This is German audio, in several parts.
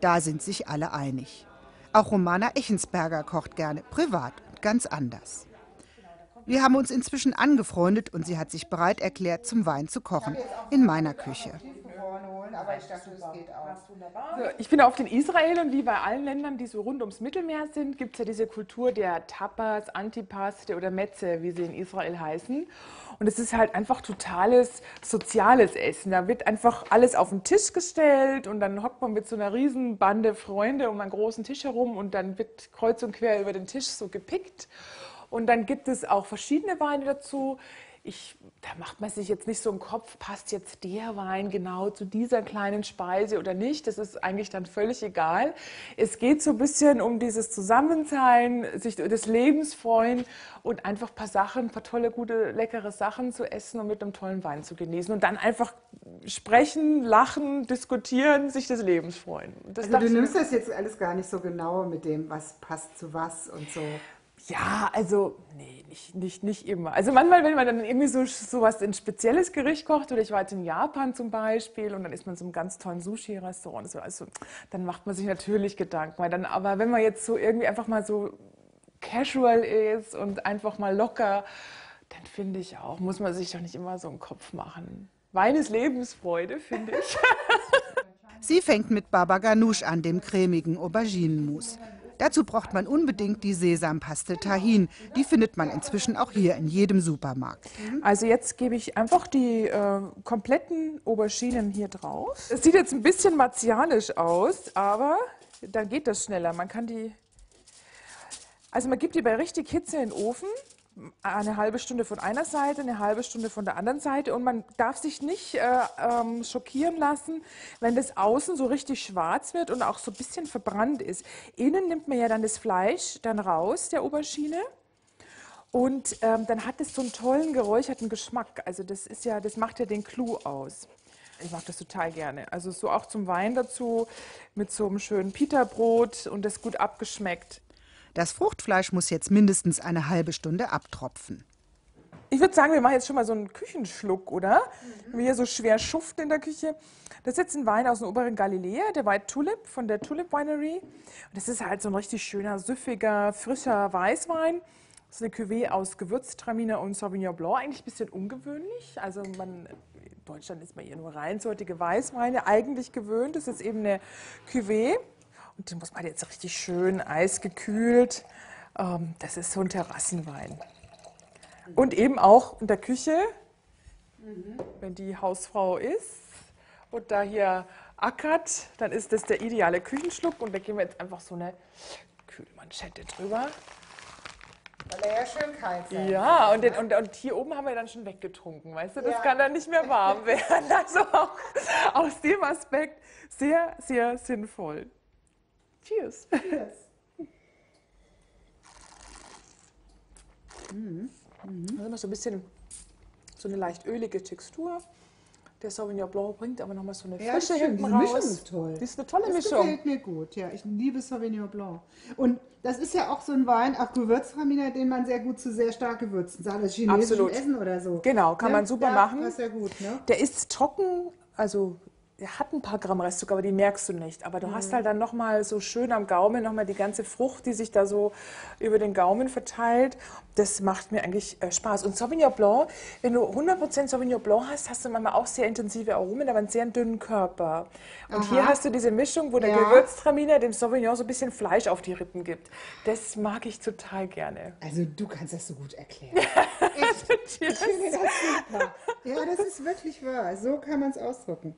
Da sind sich alle einig. Auch Romana Echensberger kocht gerne, privat und ganz anders. Wir haben uns inzwischen angefreundet und sie hat sich bereit erklärt, zum Wein zu kochen, in meiner Küche. Ich finde, auf den Israel und wie bei allen Ländern, die so rund ums Mittelmeer sind, gibt es ja diese Kultur der Tapas, Antipaste oder Metze, wie sie in Israel heißen. Und es ist halt einfach totales soziales Essen. Da wird einfach alles auf den Tisch gestellt und dann hockt man mit so einer riesen Bande Freunde um einen großen Tisch herum und dann wird kreuz und quer über den Tisch so gepickt. Und dann gibt es auch verschiedene Weine dazu ich, da macht man sich jetzt nicht so im Kopf, passt jetzt der Wein genau zu dieser kleinen Speise oder nicht. Das ist eigentlich dann völlig egal. Es geht so ein bisschen um dieses Zusammensein, sich des Lebens freuen und einfach ein paar Sachen, ein paar tolle, gute, leckere Sachen zu essen und mit einem tollen Wein zu genießen. Und dann einfach sprechen, lachen, diskutieren, sich des Lebens freuen. Das also du nimmst das jetzt alles gar nicht so genau mit dem, was passt zu was und so. Ja, also, nee, nicht, nicht, nicht immer. Also manchmal, wenn man dann irgendwie so, so was ein spezielles Gericht kocht, oder ich war jetzt in Japan zum Beispiel und dann ist man so einem ganz tollen Sushi-Restaurant, so, also, dann macht man sich natürlich Gedanken. Weil dann, aber wenn man jetzt so irgendwie einfach mal so casual ist und einfach mal locker, dann finde ich auch, muss man sich doch nicht immer so einen Kopf machen. Wein ist Lebensfreude, finde ich. Sie fängt mit Baba Ganoush an, dem cremigen Auberginenmus. Dazu braucht man unbedingt die Sesampaste Tahin. Die findet man inzwischen auch hier in jedem Supermarkt. Also jetzt gebe ich einfach die äh, kompletten Auberginen hier drauf. Es sieht jetzt ein bisschen martialisch aus, aber dann geht das schneller. Man kann die also man gibt die bei richtig Hitze in den Ofen eine halbe Stunde von einer Seite, eine halbe Stunde von der anderen Seite und man darf sich nicht äh, ähm, schockieren lassen, wenn das außen so richtig schwarz wird und auch so ein bisschen verbrannt ist. Innen nimmt man ja dann das Fleisch dann raus, der Aubergine. Und ähm, dann hat es so einen tollen geräucherten Geschmack. Also das ist ja, das macht ja den Clou aus. Ich mag das total gerne. Also so auch zum Wein dazu mit so einem schönen Pita-Brot und das gut abgeschmeckt. Das Fruchtfleisch muss jetzt mindestens eine halbe Stunde abtropfen. Ich würde sagen, wir machen jetzt schon mal so einen Küchenschluck, oder? Mhm. Wir hier so schwer schuften in der Küche. Das ist jetzt ein Wein aus dem oberen Galiläa, der White Tulip von der Tulip Winery. Und das ist halt so ein richtig schöner, süffiger, frischer Weißwein. Das ist eine Cuvée aus Gewürztraminer und Sauvignon Blanc. Eigentlich ein bisschen ungewöhnlich. Also man, in Deutschland ist man eher nur reinsortige Weißweine eigentlich gewöhnt. Das ist eben eine Cuvée. Und den muss man jetzt richtig schön eisgekühlt. Ähm, das ist so ein Terrassenwein. Und eben auch in der Küche, mhm. wenn die Hausfrau ist und da hier ackert, dann ist das der ideale Küchenschluck. Und da geben wir jetzt einfach so eine Kühlmanschette drüber. Weil er ja schön kalt sein Ja, und, den, und, und, hier oben haben wir dann schon weggetrunken, weißt du? Das ja. kann dann nicht mehr warm werden. Also auch aus dem Aspekt sehr, sehr sinnvoll. Cheers. Cheers. mhm. Mhm. Also immer so ein bisschen so eine leicht ölige Textur. Der Sauvignon Blanc bringt aber nochmal so eine Frische ja, hinten raus. Mischung ist toll. Das ist eine tolle das Mischung. Das gefällt mir gut, ja. Ich liebe Sauvignon Blanc. Und das ist ja auch so ein Wein, auch Gewürztraminer, den man sehr gut zu sehr stark gewürzen, sagen das chinesischen Essen oder so. Genau, kann ja? man super ja, machen. Ist ja gut, ne? Der ist trocken, also der hat ein paar Gramm Restzucker, aber die merkst du nicht. Aber du mhm. hast halt dann nochmal so schön am Gaumen nochmal die ganze Frucht, die sich da so über den Gaumen verteilt. Das macht mir eigentlich äh, Spaß. Und Sauvignon Blanc, wenn du 100% Sauvignon Blanc hast, hast du manchmal auch sehr intensive Aromen, aber einen sehr dünnen Körper. Und Aha. hier hast du diese Mischung, wo der ja. Gewürztraminer dem Sauvignon so ein bisschen Fleisch auf die Rippen gibt. Das mag ich total gerne. Also du kannst das so gut erklären. ich, ich finde das super. Ja, das ist wirklich wahr. So kann man es ausdrücken.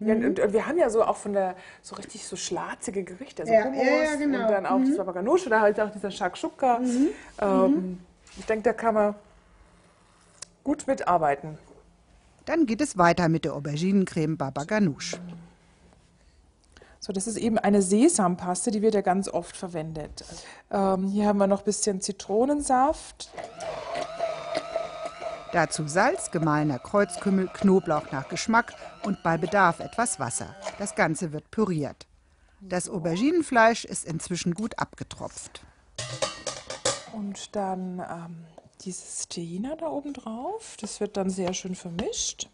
Ja, und, und, wir haben ja so auch von der so richtig so schlarzige Gerichte, also ja, Hummus ja, ja, genau. und dann auch mhm. das Babaganusch oder halt auch dieser Shakshuka. Mhm. Ähm, mhm. Ich denke, da kann man gut mitarbeiten. Dann geht es weiter mit der Auberginencreme Baba Ganoush. So, das ist eben eine Sesampaste, die wird ja ganz oft verwendet. Ähm, hier haben wir noch ein bisschen Zitronensaft. Dazu Salz, gemahlener Kreuzkümmel, Knoblauch nach Geschmack und bei Bedarf etwas Wasser. Das Ganze wird püriert. Das Auberginenfleisch ist inzwischen gut abgetropft. Und dann ähm, dieses Tehina da oben drauf. Das wird dann sehr schön vermischt.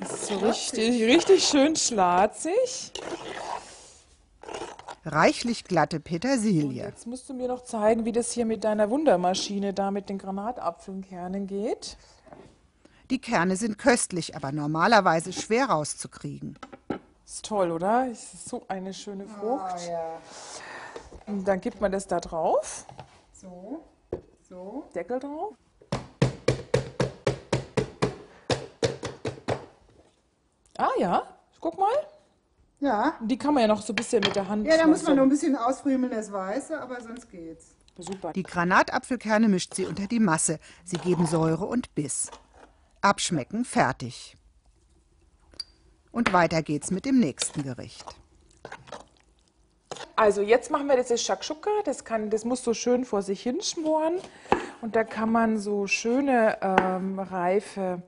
Das ist so richtig, richtig schön schlatzig. Reichlich glatte Petersilie. Jetzt musst du mir noch zeigen, wie das hier mit deiner Wundermaschine da mit den Granatapfelkernen geht. Die Kerne sind köstlich, aber normalerweise schwer rauszukriegen. Ist toll, oder? Das ist so eine schöne Frucht. Oh, ja. Und dann gibt man das da drauf. So, so. Deckel drauf. Ah ja, guck mal. Ja. Die kann man ja noch so ein bisschen mit der Hand. Ja, da muss so- man nur ein bisschen ausfriemeln, das Weiße, aber sonst geht's. Super. Die Granatapfelkerne mischt sie unter die Masse. Sie geben Säure und Biss. Abschmecken, fertig. Und weiter geht's mit dem nächsten Gericht. Also jetzt machen wir das Shakshuka. Das, kann, das muss so schön vor sich hinschmoren. Und da kann man so schöne ähm, reife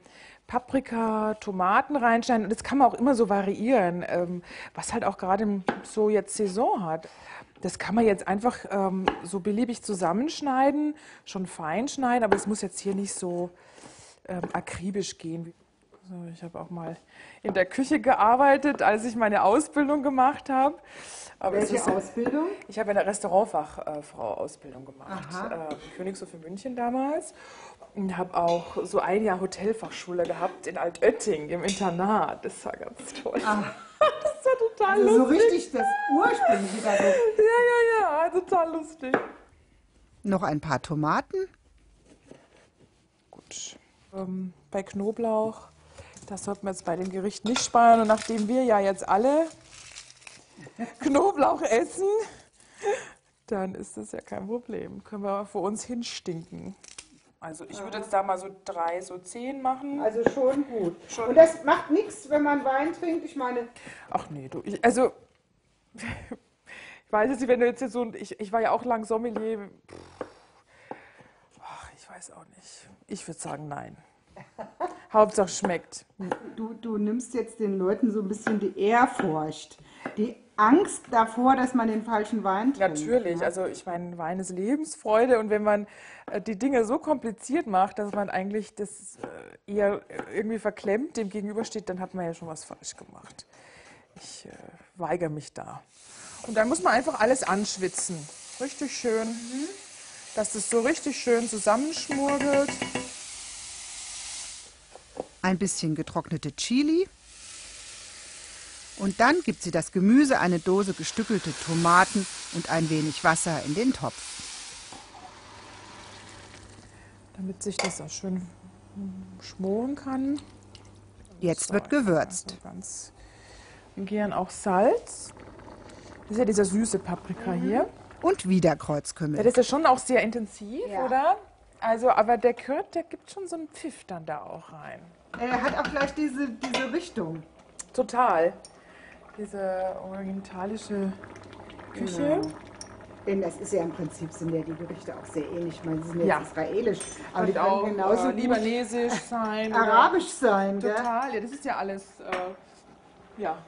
Paprika, Tomaten reinschneiden. Und das kann man auch immer so variieren, ähm, was halt auch gerade so jetzt Saison hat. Das kann man jetzt einfach ähm, so beliebig zusammenschneiden, schon fein schneiden, aber es muss jetzt hier nicht so ähm, akribisch gehen. So, ich habe auch mal in der Küche gearbeitet, als ich meine Ausbildung gemacht habe. Aber es ist- Ausbildung? ich habe eine Restaurantfachfrau-Ausbildung gemacht, äh, Königshof in München damals. Und habe auch so ein Jahr Hotelfachschule gehabt in Altötting im Internat. Das war ganz toll. das war total Also so lustig. richtig das ursprüngliche. da so- Ja, ja, ja, total lustig. Noch ein paar Tomaten. Gut. Ähm, bei Knoblauch, das sollten wir jetzt bei dem Gericht nicht sparen. Und nachdem wir ja jetzt alle Knoblauch essen, dann ist das ja kein Problem. Können wir vor uns hinstinken. Also ich würde jetzt da mal so drei, so zehn machen. Also schon gut. Schon. Und das macht nichts, wenn man Wein trinkt. Ich meine, Ach nee, du, ich, also ich weiß jetzt nicht, wenn du jetzt so, ich, ich war ja auch lang Sommelier. Ach, ich weiß auch nicht. Ich würde sagen nein. Hauptsache schmeckt. du, du nimmst jetzt den Leuten so ein bisschen die Ehrfurcht, die Angst davor, dass man den falschen Wein trinkt. Natürlich, also ich meine, Wein ist Lebensfreude und wenn man äh, die Dinge so kompliziert macht, dass man eigentlich das äh, eher irgendwie verklemmt dem gegenübersteht, dann hat man ja schon was falsch gemacht. Ich äh, weigere mich da. Und dann muss man einfach alles anschwitzen. Richtig schön, dass das so richtig schön zusammenschmurgelt. ein bisschen getrocknete Chili. Und dann gibt sie das Gemüse, eine Dose gestückelte Tomaten und ein wenig Wasser in den Topf. Damit sich das auch schön mm, schmoren kann. Jetzt wird gewürzt. Also ganz gern auch Salz. Das ist ja dieser süße Paprika hier. Und wieder Ja, Kreuzkümmel. das ist schon auch sehr intensiv, Ja. oder? Also, aber der Kürt, der gibt schon so einen Pfiff dann da auch rein. Er hat auch gleich diese, diese Richtung. Total. Diese orientalische Küche. Denn das ist ja im Prinzip, sind ja die Gerichte auch sehr ähnlich. Ich meine, sie sind jetzt Ja. israelisch, aber die Kann auch können genauso äh, libanesisch sein. arabisch sein. Total, ja, das ist ja alles äh, ja,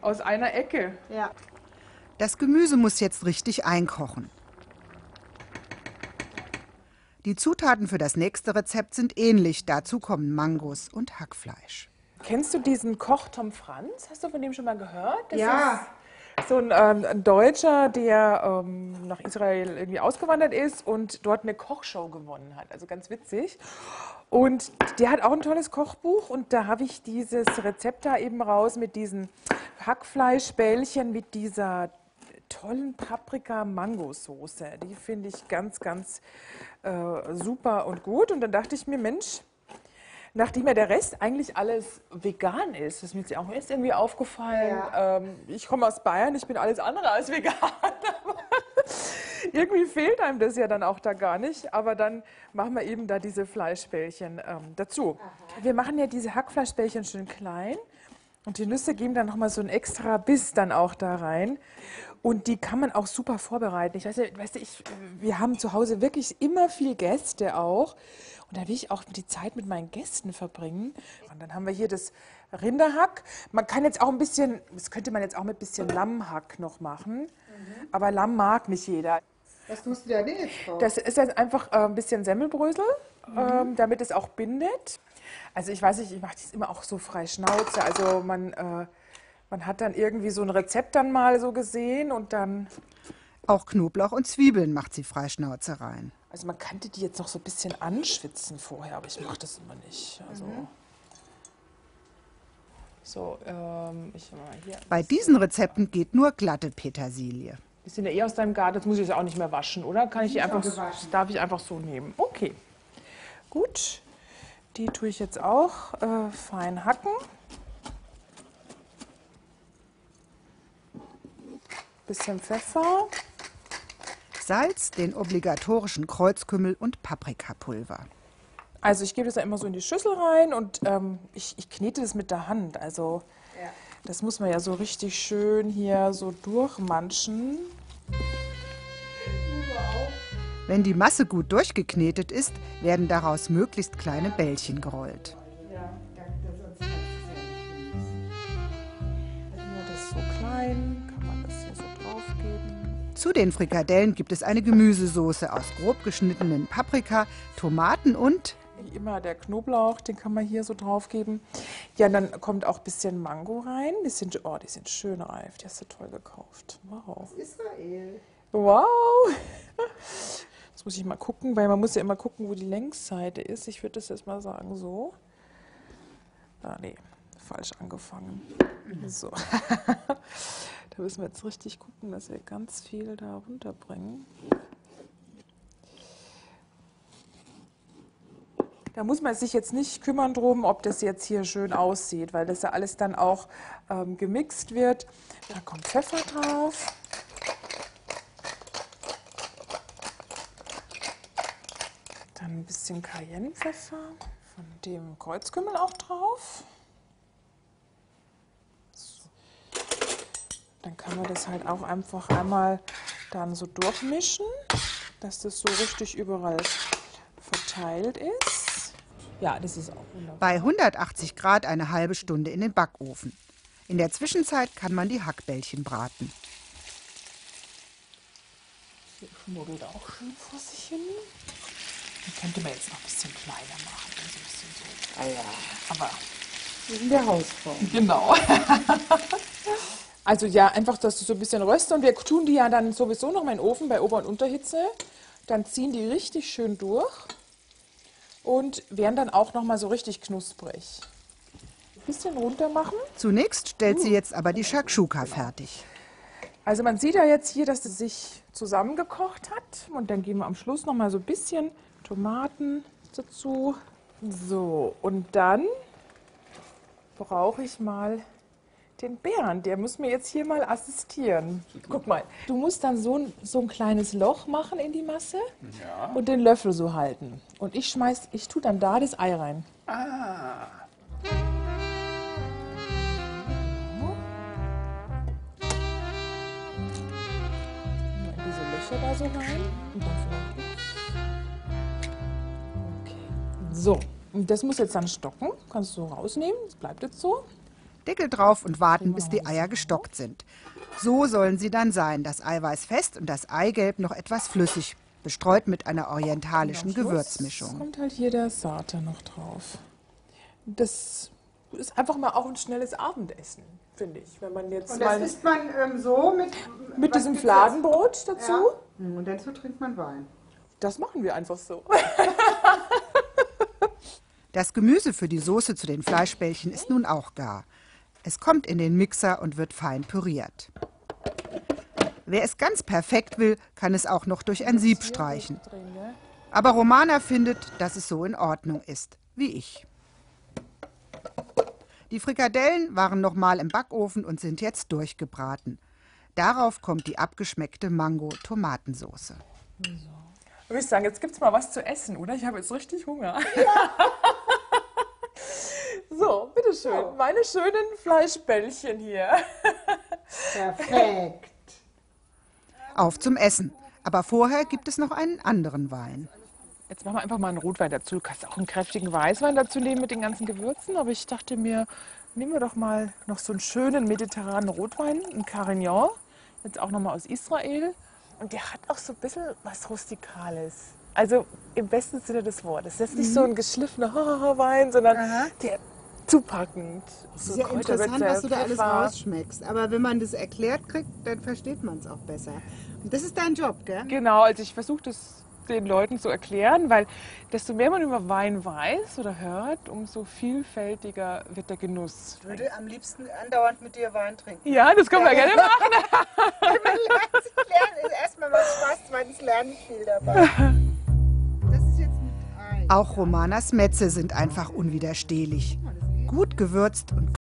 aus einer Ecke. Ja. Das Gemüse muss jetzt richtig einkochen. Die Zutaten für das nächste Rezept sind ähnlich. Dazu kommen Mangos und Hackfleisch. Kennst du diesen Koch Tom Franz? Hast du von dem schon mal gehört? Das Ja. ist so ein, ähm, ein Deutscher, der ähm, nach Israel irgendwie ausgewandert ist und dort eine Kochshow gewonnen hat. Also ganz witzig. Und der hat auch ein tolles Kochbuch und da habe ich dieses Rezept da eben raus mit diesen Hackfleischbällchen, mit dieser tollen Paprika-Mango-Soße. Die finde ich ganz, ganz äh, super und gut. Und dann dachte ich mir, Mensch, nachdem ja der Rest eigentlich alles vegan ist, das ist mir jetzt auch erst irgendwie aufgefallen. Ähm, ich komme aus Bayern, ich bin alles andere als vegan. irgendwie fehlt einem das ja dann auch da gar nicht. Aber dann machen wir eben da diese Fleischbällchen ähm, dazu. Wir machen ja diese Hackfleischbällchen schön klein. Und die Nüsse geben dann nochmal so einen extra Biss dann auch da rein. Und die kann man auch super vorbereiten. Ich weiß ja, weißt du, ich, wir haben zu Hause wirklich immer viel Gäste auch. Und da will ich auch die Zeit mit meinen Gästen verbringen. Und dann haben wir hier das Rinderhack. Man kann jetzt auch ein bisschen, das könnte man jetzt auch mit ein bisschen Lammhack noch machen. Aber Lamm mag nicht jeder. Was tust du da denn jetzt drauf? Das ist jetzt einfach äh, ein bisschen Semmelbrösel, ähm, damit es auch bindet. Also ich weiß nicht, ich mache das immer auch so frei Schnauze. Also man, äh, man hat dann irgendwie so ein Rezept dann mal so gesehen und dann, Auch Knoblauch und Zwiebeln macht sie Freischnauze rein. also man kannte die jetzt noch so ein bisschen anschwitzen vorher, aber ich mache das immer nicht. Also so, ähm, ich mal hier. Bei diesen Rezepten geht nur glatte Petersilie. Die sind ja eh aus deinem Garten, jetzt muss ich es auch nicht mehr waschen, oder? Kann ich die einfach, das darf ich einfach so nehmen. Okay, gut. Die tue ich jetzt auch äh, fein hacken. Bisschen Pfeffer. Salz, den obligatorischen Kreuzkümmel und Paprikapulver. Also ich gebe das ja immer so in die Schüssel rein und ähm, ich, ich knete das mit der Hand. Also das muss man ja so richtig schön hier so durchmanschen. Wenn die Masse gut durchgeknetet ist, werden daraus möglichst kleine Bällchen gerollt. Zu den Frikadellen gibt es eine Gemüsesoße aus grob geschnittenen Paprika, Tomaten und Wie immer der Knoblauch, den kann man hier so draufgeben. Ja, dann kommt auch ein bisschen Mango rein. Die sind, oh, die sind schön reif. Die hast du toll gekauft. Wow. Israel. Wow. Jetzt muss ich mal gucken, weil man muss ja immer gucken, wo die Längsseite ist. Ich würde das jetzt mal sagen so. Ah, nee, falsch angefangen. So. da müssen wir jetzt richtig gucken, dass wir ganz viel da runterbringen. Da muss man sich jetzt nicht kümmern drum, ob das jetzt hier schön aussieht, weil das ja alles dann auch ähm, gemixt wird. Da kommt Pfeffer drauf. Dann ein bisschen Cayennepfeffer, von dem Kreuzkümmel auch drauf. Dann kann man das halt auch einfach einmal dann so durchmischen, dass das so richtig überall verteilt ist. Ja, das ist auch wunderbar. Bei 180 Grad eine halbe Stunde in den Backofen. In der Zwischenzeit kann man die Hackbällchen braten. Hier schmuddelt auch schön vor sich hin. Die könnte man jetzt noch ein bisschen kleiner machen. Also ein bisschen so. Ah ja, Aber wir sind der Hausfrau. Genau. also ja, einfach, dass du so ein bisschen röstest und wir tun die ja dann sowieso noch mal in den Ofen bei Ober- und Unterhitze. Dann ziehen die richtig schön durch und werden dann auch noch mal so richtig knusprig. Ein bisschen runter machen. Zunächst stellt sie jetzt aber die Shakshuka fertig. Also man sieht ja jetzt hier, dass es sich zusammengekocht hat. Und dann geben wir am Schluss noch mal so ein bisschen Tomaten dazu. So, und dann brauche ich mal den Bernd. Der muss mir jetzt hier mal assistieren. Guck mal, du musst dann so ein, so ein kleines Loch machen in die Masse und den Löffel so halten. Und ich schmeiß, ich tue dann da das Ei rein. Ah, diese Löcher da so rein und dann vielleicht. Okay. So, und das muss jetzt dann stocken. Kannst du rausnehmen. Das bleibt jetzt so. Deckel drauf und warten, bis die Eier gestockt sind. So sollen sie dann sein, das Eiweiß fest und das Eigelb noch etwas flüssig, bestreut mit einer orientalischen Gewürzmischung. kommt halt hier der Sata noch drauf. Das ist einfach mal auch ein schnelles Abendessen, finde ich. Wenn man jetzt mal isst man ähm, so mit, mit diesem Fladenbrot dazu. Und dazu trinkt man Wein. Das machen wir einfach so. Das Gemüse für die Soße zu den Fleischbällchen ist nun auch gar. Es kommt in den Mixer und wird fein püriert. Wer es ganz perfekt will, kann es auch noch durch ein Sieb streichen. Ne? Aber Romana findet, dass es so in Ordnung ist, wie ich. Die Frikadellen waren noch mal im Backofen und sind jetzt durchgebraten. Darauf kommt die abgeschmeckte Mango-Tomatensoße. Würde ich sagen, jetzt gibt es mal was zu essen, oder? Ich habe jetzt richtig Hunger. so, bitteschön. Meine schönen Fleischbällchen hier. perfekt. Auf zum Essen. Aber vorher gibt es noch einen anderen Wein. Jetzt machen wir einfach mal einen Rotwein dazu. Du kannst auch einen kräftigen Weißwein dazu nehmen mit den ganzen Gewürzen. Aber ich dachte mir, nehmen wir doch mal noch so einen schönen mediterranen Rotwein, einen Carignan. Jetzt auch nochmal aus Israel. Und der hat auch so ein bisschen was Rustikales. Also im besten Sinne des Wortes. Das ist nicht so ein geschliffener Wein, sondern Mhm. Aha. der zupackend. So Sehr interessant, was du da alles rausschmeckst. Aber wenn man das erklärt kriegt, dann versteht man es auch besser. Und das ist dein Job, gell? Genau, also ich versuche das den Leuten zu erklären, weil desto mehr man über Wein weiß oder hört, umso vielfältiger wird der Genuss. Ich würde am liebsten andauernd mit dir Wein trinken. Ja, das können wir gerne machen. Man lernt sich lernen. Erstmal macht Spaß, zweitens lernen viel dabei. Das ist jetzt mit Ei. Auch Romanas Metze sind einfach unwiderstehlich. Gut gewürzt und